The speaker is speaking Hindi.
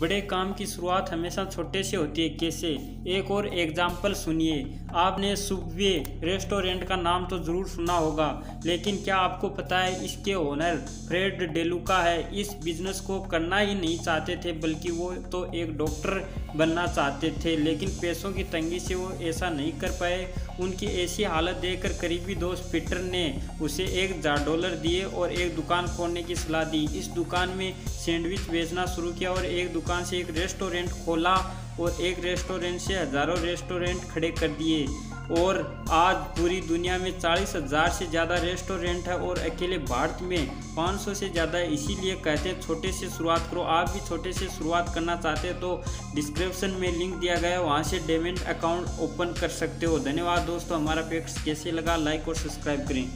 बड़े काम की शुरुआत हमेशा छोटे से होती है, कैसे? एक और एग्ज़ाम्पल सुनिए। आपने सुबवे रेस्टोरेंट का नाम तो ज़रूर सुना होगा, लेकिन क्या आपको पता है इसके ओनर फ्रेड डेलुका है? इस बिज़नेस को करना ही नहीं चाहते थे, बल्कि वो तो एक डॉक्टर बनना चाहते थे, लेकिन पैसों की तंगी से वो ऐसा नहीं कर पाए। उनकी ऐसी हालत देखकर करीबी दोस्त पीटर ने उसे एक हज़ार डॉलर दिए और एक दुकान खोलने की सलाह दी। इस दुकान में सैंडविच बेचना शुरू किया और एक दुकान से एक रेस्टोरेंट खोला और एक रेस्टोरेंट से हज़ारों रेस्टोरेंट खड़े कर दिए। और आज पूरी दुनिया में चालीस हज़ार से ज़्यादा रेस्टोरेंट है और अकेले भारत में 500 से ज़्यादा, इसीलिए कहते हैं छोटे से शुरुआत करो। आप भी छोटे से शुरुआत करना चाहते हैं तो डिस्क्रिप्शन में लिंक दिया गया है, वहाँ से डेमेंट अकाउंट ओपन कर सकते हो। धन्यवाद दोस्तों, हमारा पेक्स कैसे लगा? लाइक और सब्सक्राइब करें।